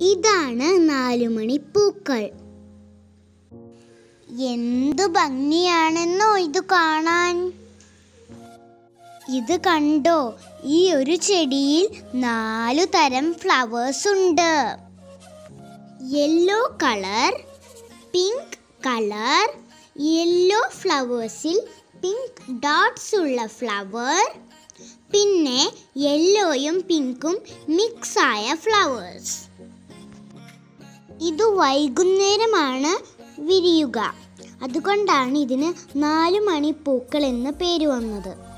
ഇതാണ് നാലുമണി പൂക്കൾ. എന്തു ഭംഗിയാണെന്നോ ഇത് കാണാൻ. ഇത് കണ്ടോ ഈ ഒരു ചെടിയിൽ നാലു തരം ഫ്ലവേഴ്സ് ഉണ്ട്. Yellow colour pink colour yellow ഫ്ലവേഴ്സിൽ pink dots ഉള്ള ഫ്ലവർ പിന്നെ യെല്ലോയും പിങ്കും മിക്സ് ആയ ഫ്ലവേഴ്സ്. ഇത് വൈകുന്നേരമാണ് വിരിയുക. അതുകൊണ്ടാണ് ഇതിന് നാലു മണി പൂക്കൾ എന്ന് പേര് വന്നത്.